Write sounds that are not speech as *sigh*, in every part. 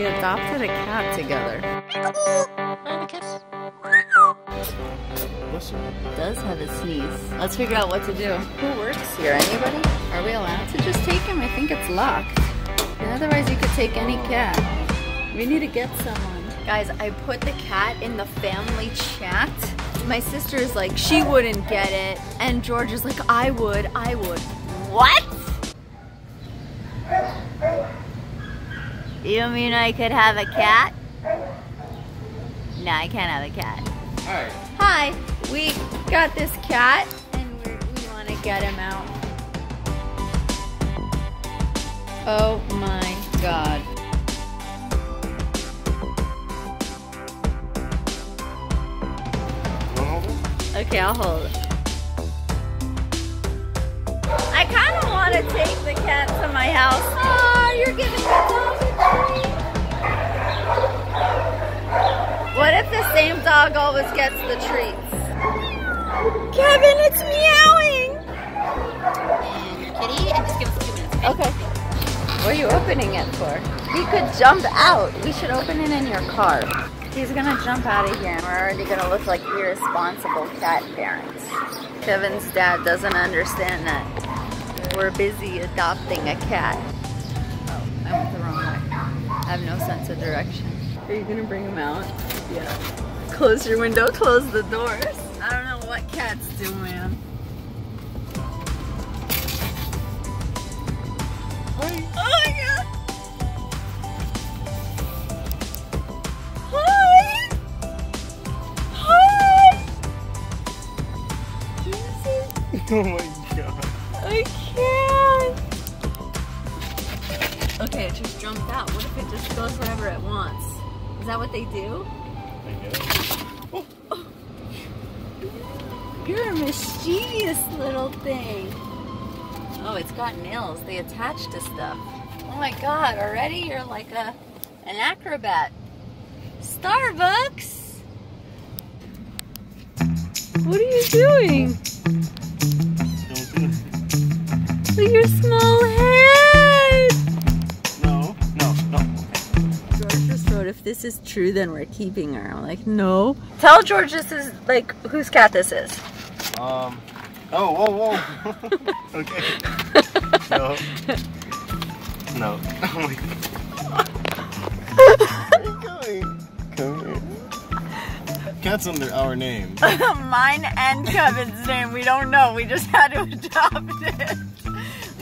We adopted a cat together. Listen. does have a sneeze. Let's figure out what to do. Who works here? Anybody? Are we allowed to just take him? I think it's locked. Otherwise, you could take any cat. We need to get someone. Guys, I put the cat in the family chat. My sister is like, she wouldn't get it. And George is like, I would, I would. What? You mean I could have a cat? No, I can't have a cat. Alright. Hi, we got this cat and we're, we want to get him out. Oh my god. Okay, I'll hold it. I kind of want to take the cat to my house. Oh, you're giving the dog always gets the treats? Kevin, it's meowing. And kitty, and just give us two minutes. Okay. What are you opening it for? He could jump out. We should open it in your car. He's gonna jump out of here and we're already gonna look like irresponsible cat parents. Kevin's dad doesn't understand that we're busy adopting a cat. Oh, I went the wrong way. I have no sense of direction. Are you gonna bring him out? Yeah. Close your window, close the doors. I don't know what cats do, man. Oh my god! Hi! Hi! *laughs* Oh my god. I can't! Okay, it just jumped out. What if it just goes wherever it wants? Is that what they do? I guess. You're a mischievous little thing. Oh, it's got nails. They attach to stuff. Oh my god, already you're like a an acrobat. Starbucks! What are you doing? Don't do it. Look you're small this is true, then we're keeping her. I'm like, no. Tell George this is, like, whose cat this is. Um. Oh, whoa, whoa. *laughs* okay. *laughs* No. No. *laughs* Oh my god. Where are you going? Come here. Cat's under our name. Mine and Kevin's name. We don't know. We just had to adopt it.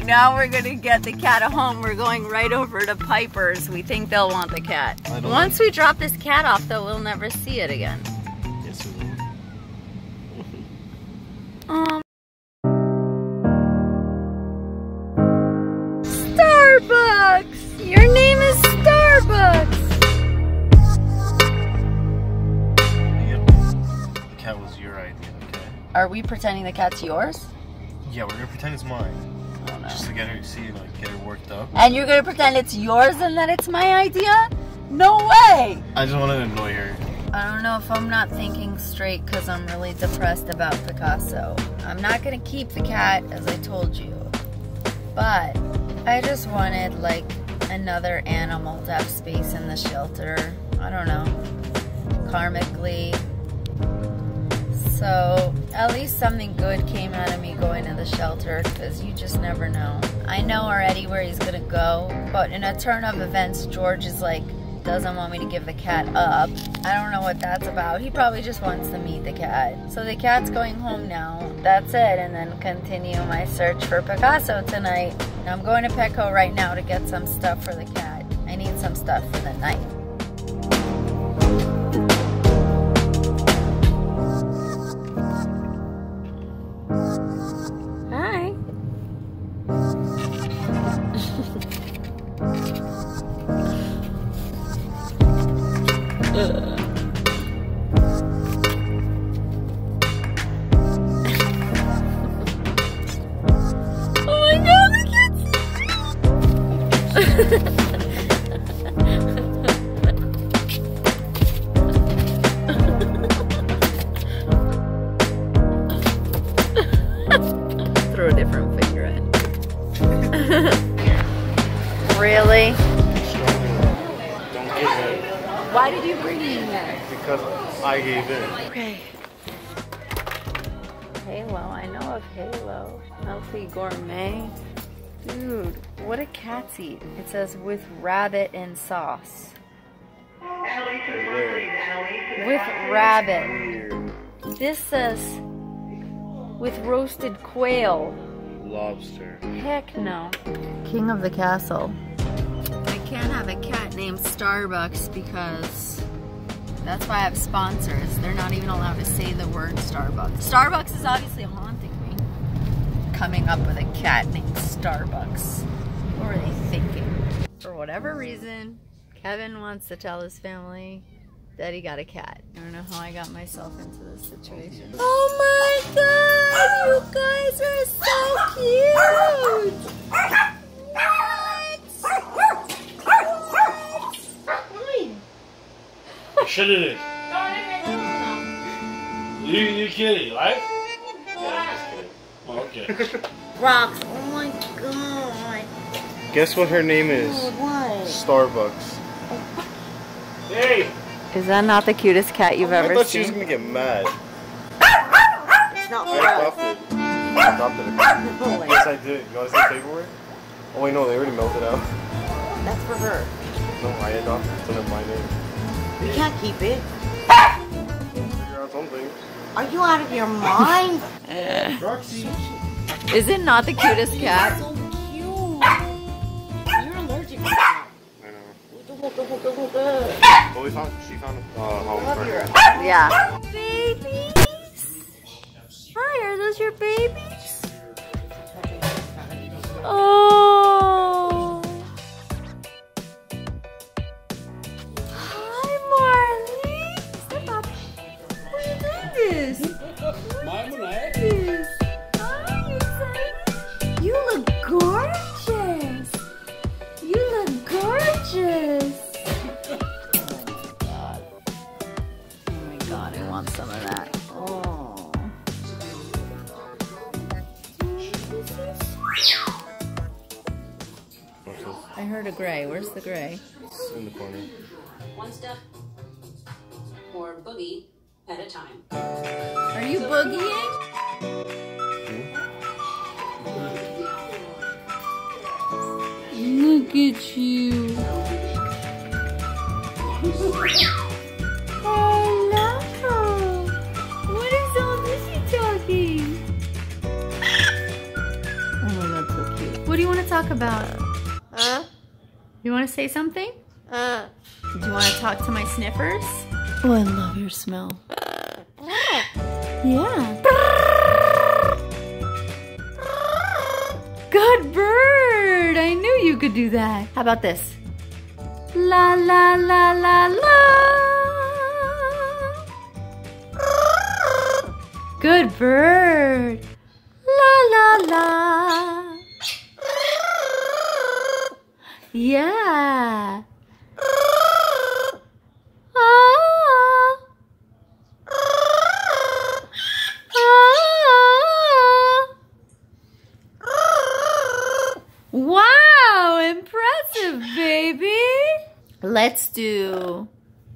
Now we're gonna get the cat a home. We're going right over to Piper's. We think they'll want the cat. I don't Once we drop this cat off, though, we'll never see it again. Yes, we will. *laughs* Um. Starbucks! Your name is Starbucks! The cat was your idea, okay? Are we pretending the cat's yours? Yeah, we're gonna pretend it's mine. Just to get her, see, like, get her worked up. And you're gonna pretend it's yours and that it's my idea? No way! I just want to annoy her. I don't know if I'm not thinking straight because I'm really depressed about Picasso. I'm not gonna keep the cat as I told you. But I just wanted like another animal to have space in the shelter. I don't know. Karmically. So at least something good came out of me going to the shelter because you just never know. I know already where he's gonna go, but in a turn of events, George is like, doesn't want me to give the cat up. I don't know what that's about. He probably just wants to meet the cat. So the cat's going home now. That's it. And then continue my search for Picasso tonight. I'm going to Petco right now to get some stuff for the cat. I need some stuff for the night. Oh I gave in. Okay. Halo, I know of Halo. Healthy gourmet. Dude, what a cat's eat. It says with rabbit and sauce. With rabbit. This says with roasted quail. Lobster. Heck no. King of the castle. I can't have a cat named Starbucks because that's why I have sponsors. They're not even allowed to say the word Starbucks. Starbucks is obviously haunting me. Coming up with a cat named Starbucks. What were they thinking? For whatever reason, Kevin wants to tell his family that he got a cat. I don't know how I got myself into this situation. Oh my god! You guys are so cute! Shut it in. You, you kidding, right? Yeah, I'm kidding. Okay. *laughs* Rocks. Oh my god. Guess what her name is? What? Starbucks. Hey! Is that not the cutest cat you've I ever seen? I thought she was gonna get mad. It's not I for us. adopted. I *laughs* adopted it. No way. Yes, I did. You want to see paperwork? Oh wait, no, they already melted out. That's for her. No, I adopted. It's under my name. We can't keep it. Figure out something. Are you out of your mind? Roxy. *laughs* Is it not the cutest cat? so cute. You're allergic to that. I know. Good. But we found. She found a uh, home for her. Yeah. Babies? Hi, are those your babies? Oh. Heard a gray. Where's the gray? It's in the corner. one step or boogie at a time. Are you boogieing? Look at you. *laughs* Hello. What is all this you talking? Oh my god, so cute. What do you want to talk about? Huh? You want to say something? Uh. Do you want to talk to my sniffers? Oh, I love your smell. Yeah. *laughs* Good bird! I knew you could do that. How about this? La la la la la. Good bird. La la la. Yeah. Ah. Wow, impressive, baby. Let's do.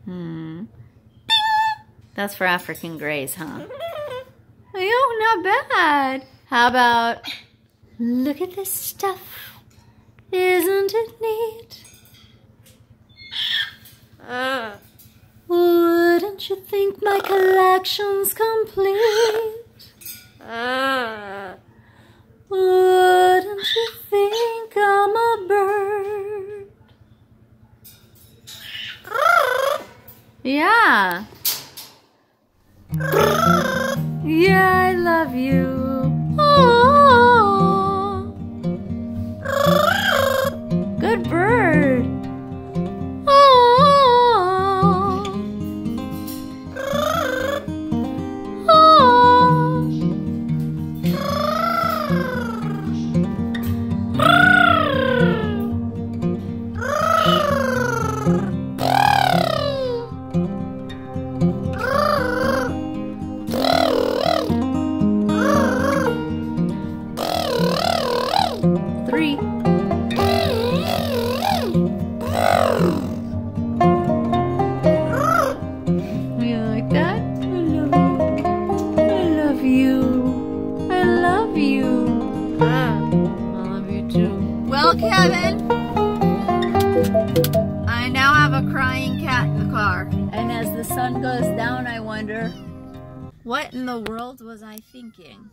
Hmm. That's for African grays, huh? Oh, not bad. How about. Look at this stuff. Isn't it neat? Uh. Wouldn't you think my collection's complete? Uh. Wouldn't you think I'm a bird? *laughs* Yeah. Yeah, Look, Kevin. I now have a crying cat in the car. And as the sun goes down, I wonder, what in the world was I thinking?